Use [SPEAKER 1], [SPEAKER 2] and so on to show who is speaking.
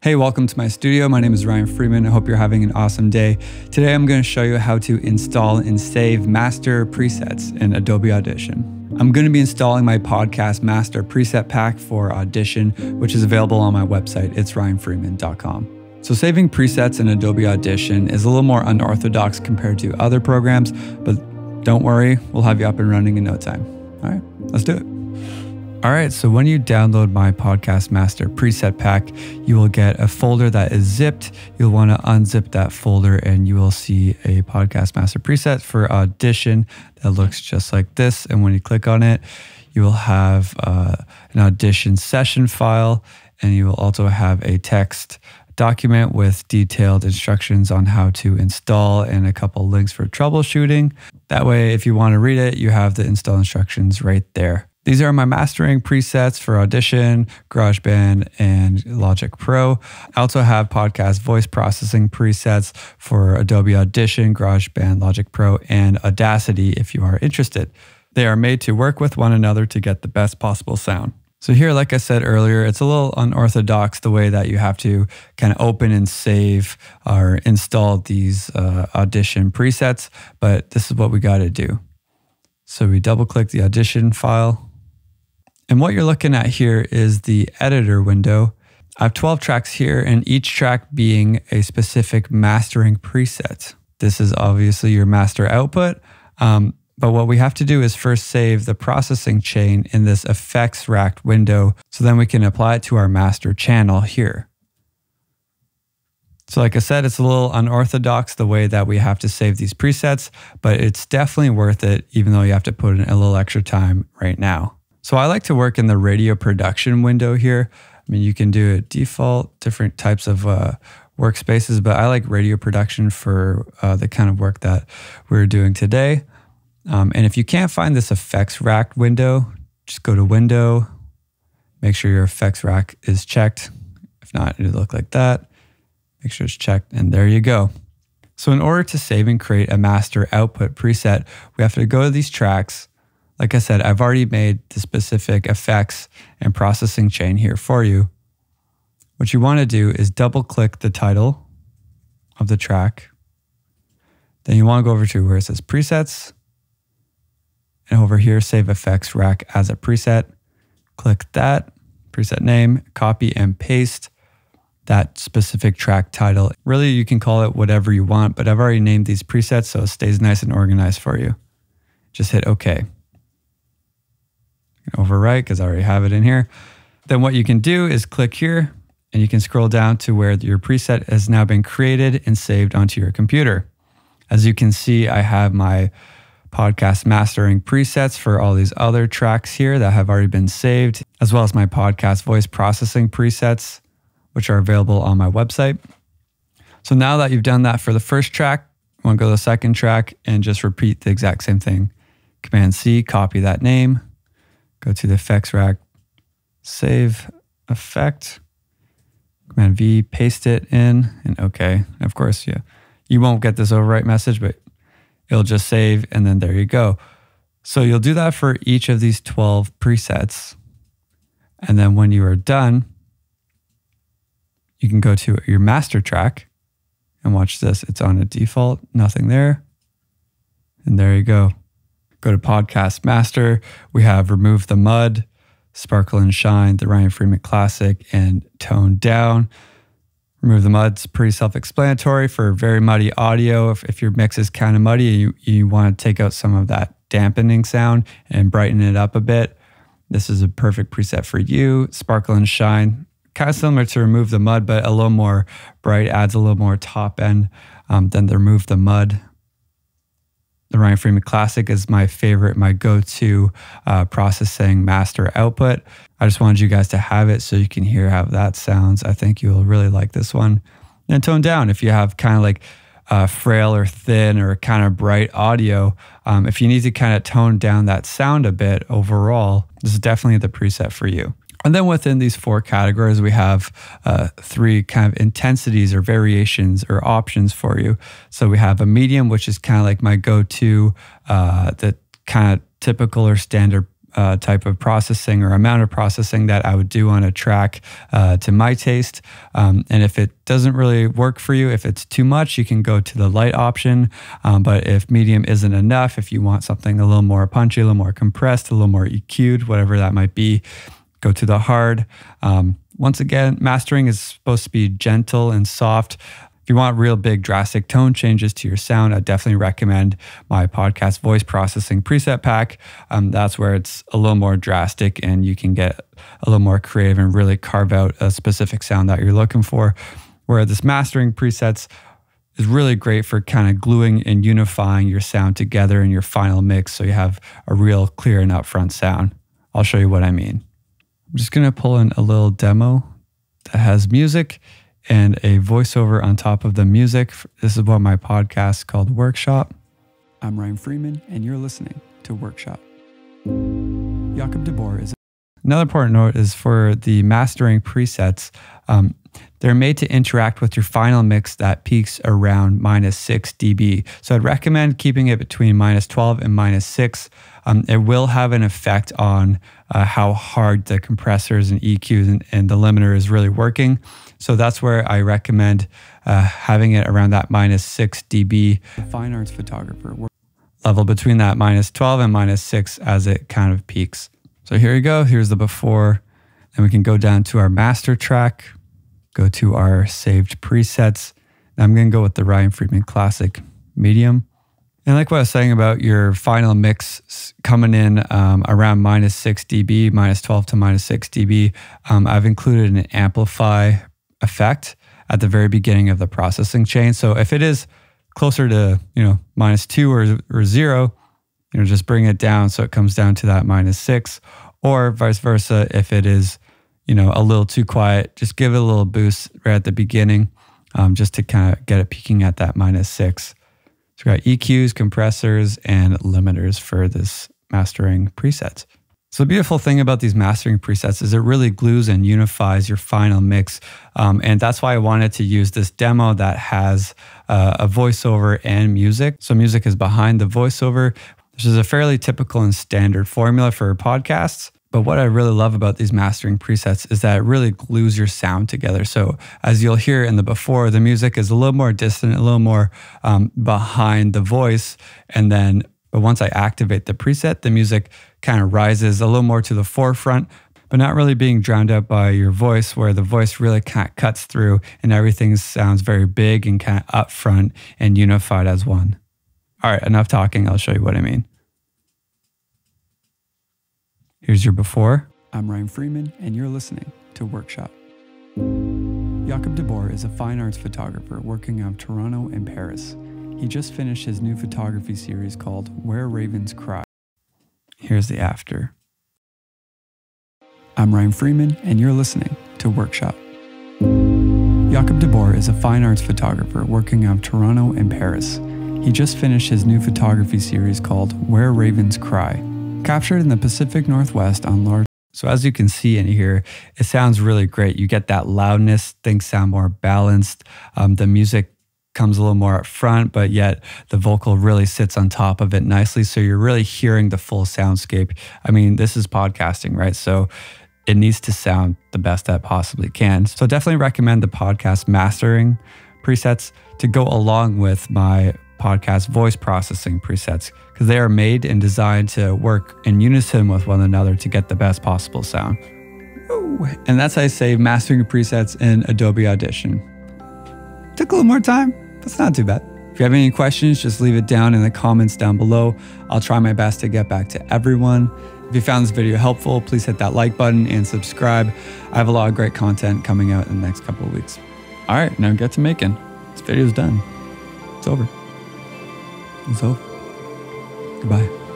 [SPEAKER 1] Hey, welcome to my studio. My name is Ryan Freeman. I hope you're having an awesome day. Today I'm going to show you how to install and save master presets in Adobe Audition. I'm going to be installing my podcast master preset pack for Audition, which is available on my website. It's ryanfreeman.com. So saving presets in Adobe Audition is a little more unorthodox compared to other programs, but don't worry, we'll have you up and running in no time. All right, let's do it. All right, so when you download my Podcast Master preset pack, you will get a folder that is zipped. You'll want to unzip that folder and you will see a Podcast Master preset for Audition that looks just like this. And when you click on it, you will have uh, an Audition session file and you will also have a text document with detailed instructions on how to install and a couple links for troubleshooting. That way, if you want to read it, you have the install instructions right there. These are my mastering presets for Audition, GarageBand, and Logic Pro. I also have podcast voice processing presets for Adobe Audition, GarageBand, Logic Pro, and Audacity if you are interested. They are made to work with one another to get the best possible sound. So here, like I said earlier, it's a little unorthodox the way that you have to kind of open and save or install these uh, Audition presets, but this is what we got to do. So we double click the Audition file and what you're looking at here is the editor window. I have 12 tracks here and each track being a specific mastering preset. This is obviously your master output. Um, but what we have to do is first save the processing chain in this effects rack window so then we can apply it to our master channel here. So like I said, it's a little unorthodox the way that we have to save these presets, but it's definitely worth it even though you have to put in a little extra time right now. So I like to work in the radio production window here. I mean, you can do a default, different types of uh, workspaces, but I like radio production for uh, the kind of work that we're doing today. Um, and if you can't find this effects rack window, just go to window, make sure your effects rack is checked. If not, it'll look like that. Make sure it's checked, and there you go. So in order to save and create a master output preset, we have to go to these tracks, like I said, I've already made the specific effects and processing chain here for you. What you want to do is double click the title of the track. Then you want to go over to where it says presets. And over here, save effects rack as a preset. Click that preset name, copy and paste that specific track title. Really, you can call it whatever you want, but I've already named these presets so it stays nice and organized for you. Just hit OK overwrite because I already have it in here. Then what you can do is click here and you can scroll down to where your preset has now been created and saved onto your computer. As you can see, I have my podcast mastering presets for all these other tracks here that have already been saved, as well as my podcast voice processing presets, which are available on my website. So now that you've done that for the first track, you want to go to the second track and just repeat the exact same thing. Command C, copy that name, Go to the effects rack, save effect, Command V, paste it in, and okay. Of course, yeah, you won't get this overwrite message, but it'll just save, and then there you go. So you'll do that for each of these 12 presets. And then when you are done, you can go to your master track and watch this. It's on a default, nothing there. And there you go. Go to Podcast Master. We have Remove the Mud, Sparkle and Shine, the Ryan Freeman Classic, and Tone Down. Remove the Mud's pretty self explanatory for very muddy audio. If, if your mix is kind of muddy you, you want to take out some of that dampening sound and brighten it up a bit, this is a perfect preset for you. Sparkle and Shine, kind of similar to Remove the Mud, but a little more bright, adds a little more top end um, than the Remove the Mud the Ryan Freeman Classic is my favorite, my go to uh, processing master output. I just wanted you guys to have it so you can hear how that sounds. I think you'll really like this one. And tone down if you have kind of like uh, frail or thin or kind of bright audio. Um, if you need to kind of tone down that sound a bit overall, this is definitely the preset for you. And then within these four categories, we have uh, three kind of intensities or variations or options for you. So we have a medium, which is kind of like my go to, uh, the kind of typical or standard uh, type of processing or amount of processing that I would do on a track uh, to my taste. Um, and if it doesn't really work for you, if it's too much, you can go to the light option. Um, but if medium isn't enough, if you want something a little more punchy, a little more compressed, a little more EQ'd, whatever that might be, go to the hard. Um, once again, mastering is supposed to be gentle and soft. If you want real big drastic tone changes to your sound, I definitely recommend my podcast voice processing preset pack. Um, that's where it's a little more drastic and you can get a little more creative and really carve out a specific sound that you're looking for. Where this mastering presets is really great for kind of gluing and unifying your sound together in your final mix so you have a real clear and upfront sound. I'll show you what I mean. I'm just going to pull in a little demo that has music and a voiceover on top of the music. This is what my podcast called Workshop. I'm Ryan Freeman, and you're listening to Workshop. Jakob de Boer is another important note is for the mastering presets. Um, they're made to interact with your final mix that peaks around minus 6 dB. So I'd recommend keeping it between minus 12 and minus 6. Um, it will have an effect on uh, how hard the compressors and EQs and, and, the limiter is really working. So that's where I recommend uh, having it around that minus 6 dB. Fine arts photographer level between that minus 12 and minus 6 as it kind of peaks. So here you go. Here's the before. Then we can go down to our master track go to our saved presets. I'm going to go with the Ryan Freeman Classic Medium. And like what I was saying about your final mix coming in um, around minus 6 dB, minus 12 to minus 6 dB, um, I've included an amplify effect at the very beginning of the processing chain. So if it is closer to, you know, minus 2 or, or 0, you know, just bring it down so it comes down to that minus 6 or vice versa if it is you know, a little too quiet, just give it a little boost right at the beginning, um, just to kind of get it peaking at that minus six. So we got EQs, compressors, and limiters for this mastering presets. So the beautiful thing about these mastering presets is it really glues and unifies your final mix. Um, and that's why I wanted to use this demo that has uh, a voiceover and music. So music is behind the voiceover, which is a fairly typical and standard formula for podcasts. But what I really love about these mastering presets is that it really glues your sound together. So as you'll hear in the before, the music is a little more distant, a little more um, behind the voice. And then, but once I activate the preset, the music kind of rises a little more to the forefront, but not really being drowned out by your voice, where the voice really kind of cuts through and everything sounds very big and kind of upfront and unified as one. All right, enough talking. I'll show you what I mean. Here's your before. I'm Ryan Freeman, and you're listening to Workshop. Jakob de Boer is a fine arts photographer working out of Toronto and Paris. He just finished his new photography series called Where Ravens Cry. Here's the after. I'm Ryan Freeman, and you're listening to Workshop. Jakob de Boer is a fine arts photographer working out of Toronto and Paris. He just finished his new photography series called Where Ravens Cry, captured in the Pacific Northwest on large. So as you can see in here, it sounds really great. You get that loudness, things sound more balanced. Um, the music comes a little more up front, but yet the vocal really sits on top of it nicely. So you're really hearing the full soundscape. I mean, this is podcasting, right? So it needs to sound the best that possibly can. So definitely recommend the podcast mastering presets to go along with my podcast voice processing presets because they are made and designed to work in unison with one another to get the best possible sound. Ooh. And that's how I save mastering presets in Adobe Audition. Took a little more time, that's not too bad. If you have any questions, just leave it down in the comments down below. I'll try my best to get back to everyone. If you found this video helpful, please hit that like button and subscribe. I have a lot of great content coming out in the next couple of weeks. All right, now get to making. This video's done. It's over. Over. Goodbye.